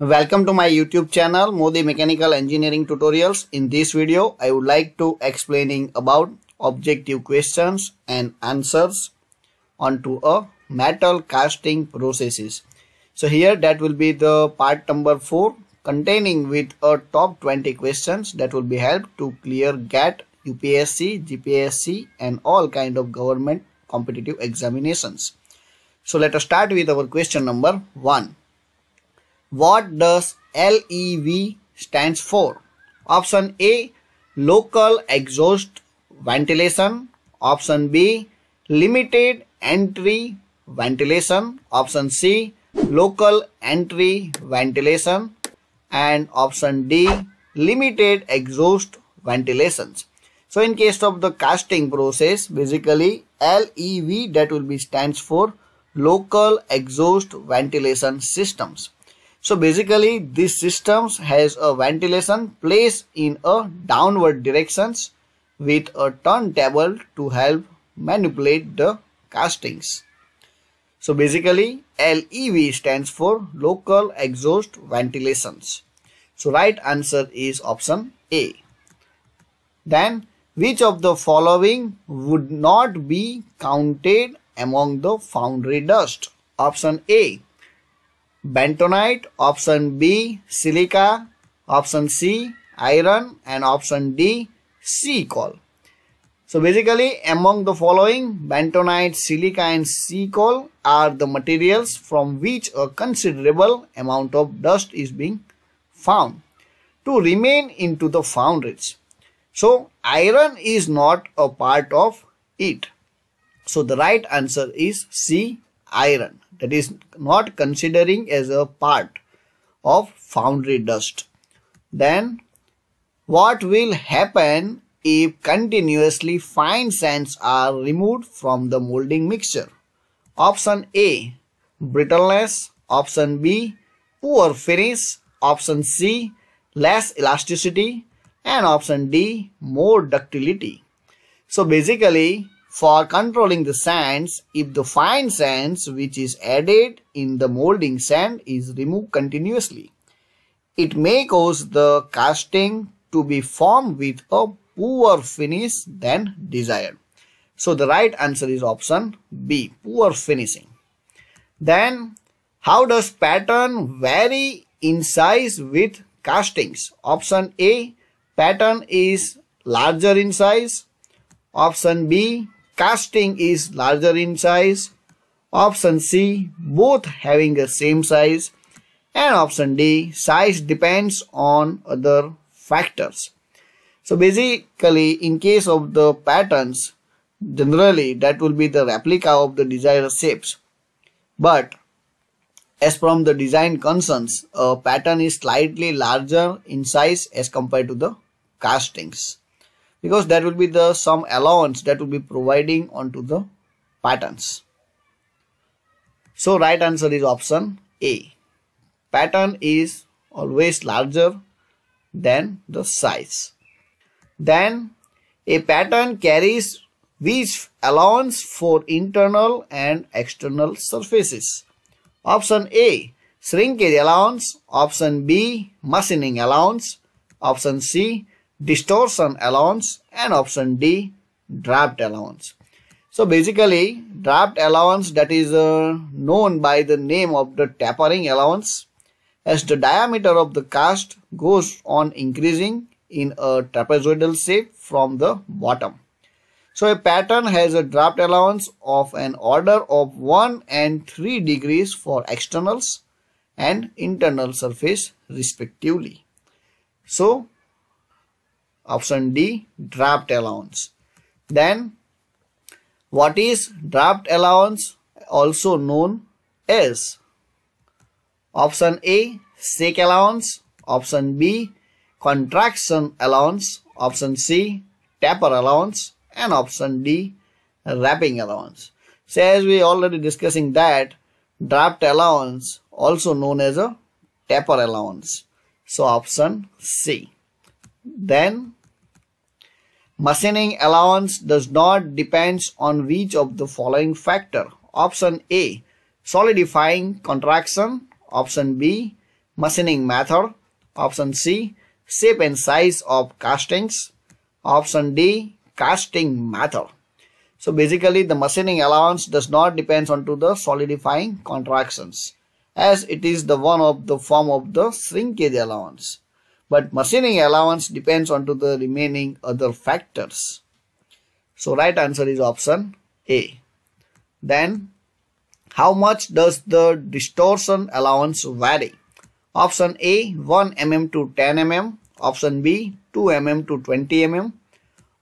Welcome to my YouTube channel Modi Mechanical Engineering Tutorials. In this video, I would like to explaining about objective questions and answers onto a metal casting processes. So here that will be the part number 4 containing with a top 20 questions that will be helped to clear GATE, UPSC, GPSC and all kind of government competitive examinations. So let us start with our question number 1. What does LEV stands for? Option A local exhaust ventilation. Option B limited entry ventilation. Option C local entry ventilation and option D limited exhaust ventilations. So in case of the casting process basically LEV that will be stands for local exhaust ventilation systems. So basically this systems has a ventilation placed in a downward directions with a turntable to help manipulate the castings. So basically LEV stands for local exhaust ventilations. So right answer is option A. Then which of the following would not be counted among the foundry dust? Option A bentonite, option B silica, option C iron and option D sea coal. So basically among the following bentonite, silica and sea coal are the materials from which a considerable amount of dust is being found to remain into the foundries. So iron is not a part of it. So the right answer is C iron that is not considering as a part of foundry dust. Then what will happen if continuously fine sands are removed from the molding mixture? Option A brittleness, option B poor finish, option C less elasticity and option D more ductility. So basically for controlling the sands if the fine sands which is added in the molding sand is removed continuously. It may cause the casting to be formed with a poor finish than desired. So the right answer is option B, poor finishing. Then how does pattern vary in size with castings? Option A, pattern is larger in size. Option B, casting is larger in size. Option C, both having the same size. And option D, size depends on other factors. So basically, in case of the patterns, generally that will be the replica of the desired shapes. But as from the design concerns, a pattern is slightly larger in size as compared to the castings because that will be the some allowance that will be providing onto the patterns. So right answer is option A. Pattern is always larger than the size. Then a pattern carries which allowance for internal and external surfaces. Option A shrinkage allowance, option B machining allowance, option C distortion allowance and option D draft allowance. So basically draft allowance that is uh, known by the name of the tapering allowance as the diameter of the cast goes on increasing in a trapezoidal shape from the bottom. So a pattern has a draft allowance of an order of 1 and 3 degrees for externals and internal surface respectively. So Option D, draft allowance. Then, what is draft allowance also known as? Option A, shake allowance. Option B, contraction allowance. Option C, taper allowance. And option D, rapping allowance. So as we already discussing that, draft allowance also known as a taper allowance. So option C. Then Machining allowance does not depend on which of the following factor. Option A, solidifying contraction. Option B, machining method. Option C, shape and size of castings. Option D, casting method. So basically the machining allowance does not depend on to the solidifying contractions as it is the one of the form of the shrinkage allowance. But machining allowance depends on to the remaining other factors. So right answer is option A. Then how much does the distortion allowance vary? Option A 1 mm to 10 mm. Option B 2 mm to 20 mm.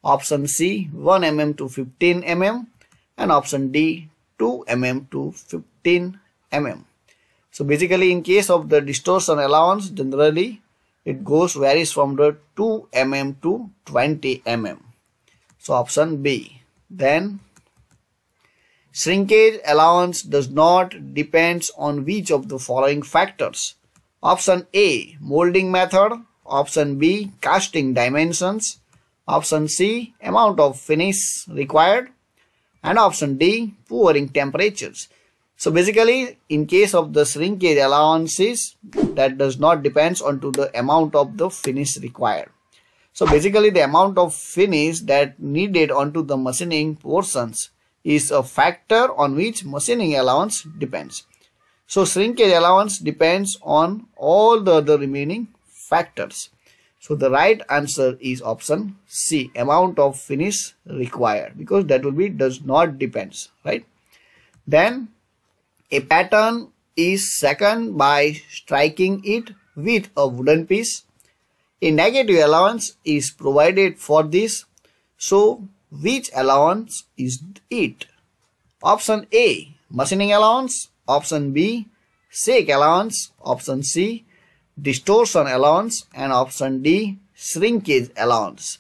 Option C 1 mm to 15 mm. And option D 2 mm to 15 mm. So basically in case of the distortion allowance generally it goes varies from the 2 mm to 20 mm. So option B. Then shrinkage allowance does not depends on which of the following factors. Option A molding method. Option B casting dimensions. Option C amount of finish required. And option D pouring temperatures. So basically in case of the shrinkage allowances that does not depends on to the amount of the finish required. So basically the amount of finish that needed onto the machining portions is a factor on which machining allowance depends. So shrinkage allowance depends on all the other remaining factors. So the right answer is option C amount of finish required because that will be does not depends right. Then a pattern is second by striking it with a wooden piece. A negative allowance is provided for this. So which allowance is it? Option A machining allowance. Option B shake allowance. Option C distortion allowance and option D shrinkage allowance.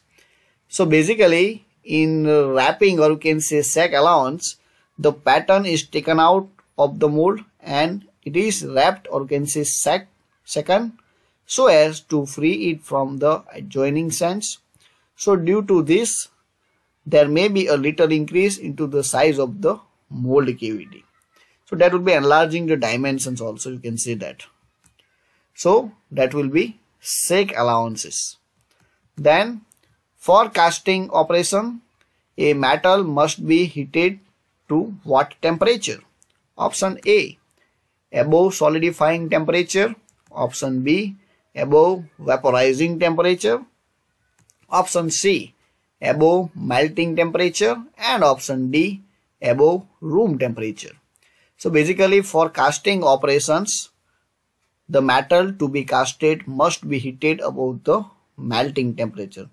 So basically in rapping or you can say sag allowance the pattern is taken out of the mold and it is rapped or can say sack second so as to free it from the adjoining sands. So due to this there may be a little increase into the size of the mold cavity. So that will be enlarging the dimensions also you can see that. So that will be shake allowances. Then for casting operation a metal must be heated to what temperature? Option A above solidifying temperature. Option B above vaporizing temperature. Option C above melting temperature and option D above room temperature. So basically for casting operations the metal to be casted must be heated above the melting temperature.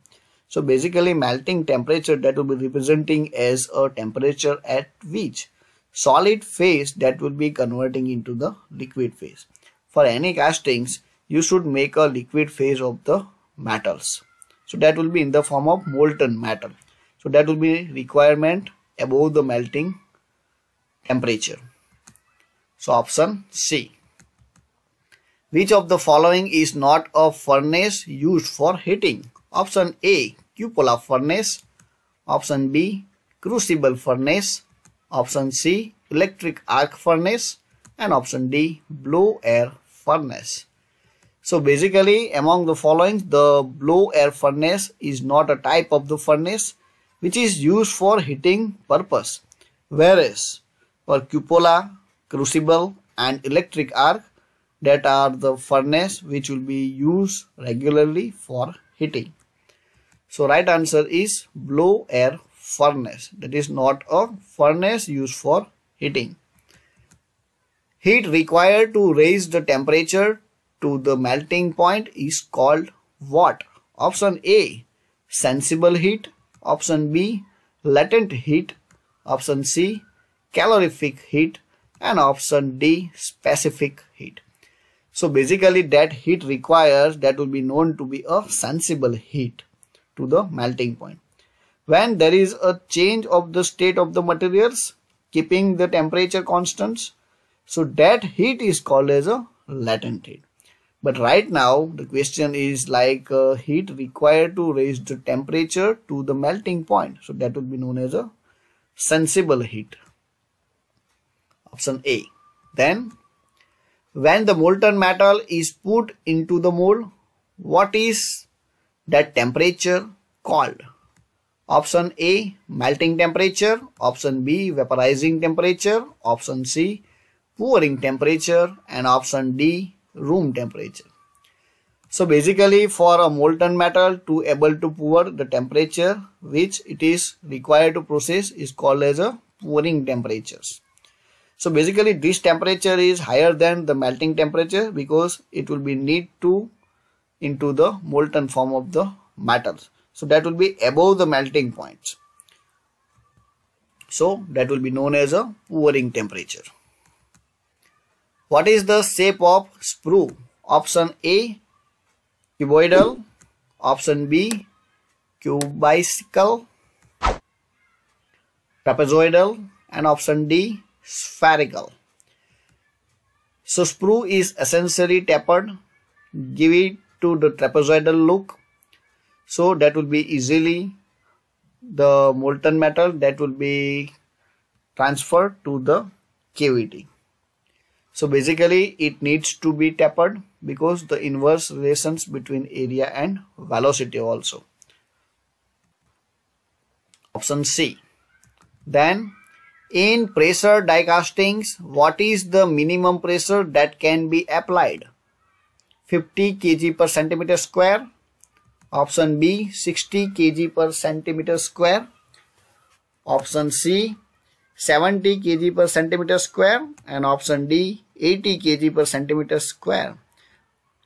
So basically melting temperature that will be representing as a temperature at which solid phase that will be converting into the liquid phase. For any castings, you should make a liquid phase of the metals. So that will be in the form of molten metal. So that will be requirement above the melting temperature. So option C. Which of the following is not a furnace used for heating? Option A. Cupola furnace. Option B. Crucible furnace. Option C electric arc furnace and option D blow air furnace. So basically among the following the blow air furnace is not a type of the furnace which is used for heating purpose whereas for cupola, crucible and electric arc that are the furnace which will be used regularly for heating. So right answer is blow air furnace that is not a furnace used for heating. Heat required to raise the temperature to the melting point is called what? Option A sensible heat, option B latent heat, option C calorific heat and option D specific heat. So basically that heat requires that will be known to be a sensible heat to the melting point when there is a change of the state of the materials keeping the temperature constant so that heat is called as a latent heat. But right now the question is like uh, heat required to raise the temperature to the melting point. So that would be known as a sensible heat. Option a. Then when the molten metal is put into the mold, what is that temperature called? Option A melting temperature, option B vaporizing temperature, option C pouring temperature and option D room temperature. So basically for a molten metal to able to pour the temperature which it is required to process is called as a pouring temperatures. So basically this temperature is higher than the melting temperature because it will be need to into the molten form of the metals. So that will be above the melting point. So that will be known as a pouring temperature. What is the shape of sprue? Option A cuboidal, option B cubical, trapezoidal and option D spherical. So sprue is essentially tapered, give it to the trapezoidal look. So that will be easily the molten metal that will be transferred to the cavity. So basically it needs to be tapered because the inverse relations between area and velocity also. Option C. Then in pressure die castings, what is the minimum pressure that can be applied? 50 kg per centimeter square. Option B 60 kg per centimeter square. Option C 70 kg per centimeter square and option D 80 kg per centimeter square.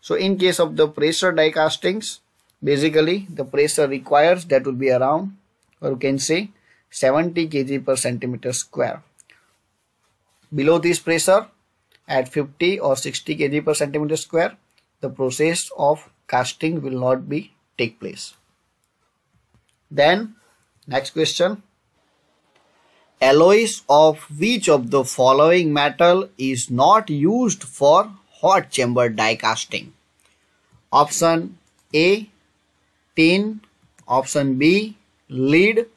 So in case of the pressure die castings, basically the pressure requires that will be around or you can say 70 kg per centimeter square. Below this pressure at 50 or 60 kg per centimeter square, the process of casting will not be take place. Then next question. Alloys of which of the following metal is not used for hot chamber die casting? Option A tin, option B lead,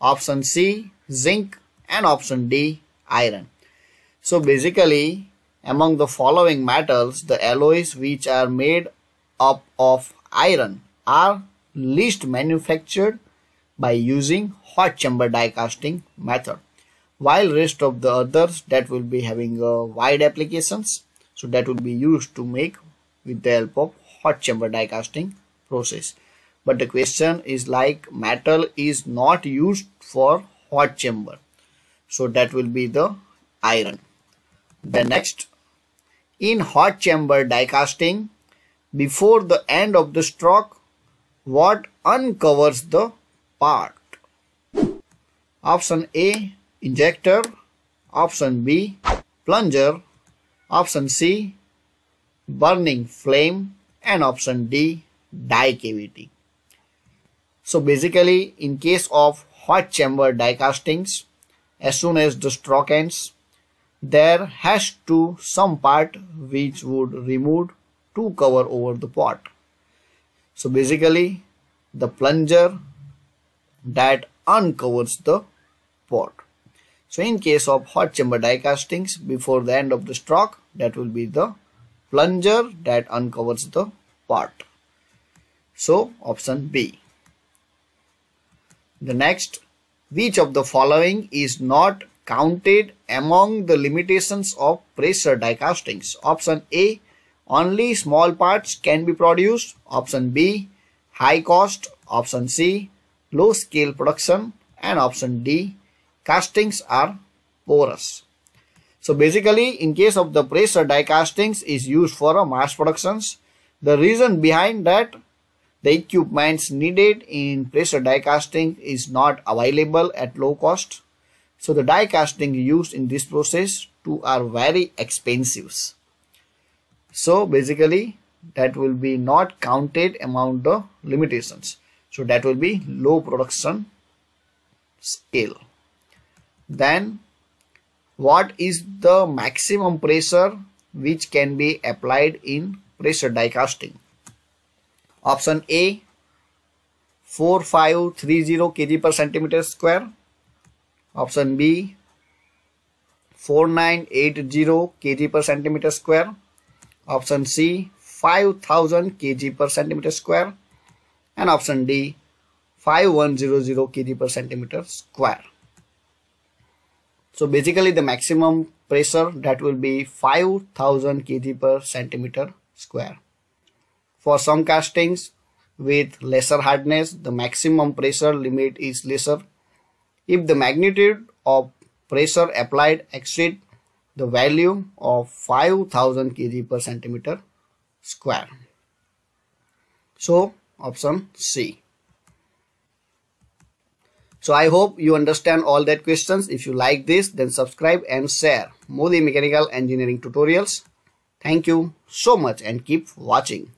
option C zinc and option D iron. So basically among the following metals the alloys which are made up of iron are least manufactured by using hot chamber die casting method while rest of the others that will be having uh, wide applications. So that will be used to make with the help of hot chamber die casting process. But the question is like metal is not used for hot chamber. So that will be the iron. The next in hot chamber die casting before the end of the stroke what uncovers the part? Option a injector. Option b plunger. Option c burning flame. And option d die cavity. So basically in case of hot chamber die castings, as soon as the stroke ends, there has to some part which would remove to cover over the pot. So basically the plunger that uncovers the pot. So in case of hot chamber die castings before the end of the stroke that will be the plunger that uncovers the pot. So option B. The next, which of the following is not counted among the limitations of pressure die castings? Option A, only small parts can be produced. Option B, high cost. Option C, low scale production. And option D, castings are porous. So basically in case of the pressure die castings is used for mass productions. The reason behind that the equipments needed in pressure die casting is not available at low cost. So the die casting used in this process too are very expensive. So basically that will be not counted among the limitations. So that will be low production scale. Then what is the maximum pressure which can be applied in pressure die casting? Option A 4530 kg per centimeter square. Option B 4980 kg per centimeter square. Option C 5000 kg per centimeter square and option D 5100 kg per centimeter square. So basically the maximum pressure that will be 5000 kg per centimeter square. For some castings with lesser hardness, the maximum pressure limit is lesser. If the magnitude of pressure applied exceed the value of 5000 kg per centimeter square. So option C. So I hope you understand all that questions. If you like this, then subscribe and share Modi Mechanical Engineering tutorials. Thank you so much and keep watching.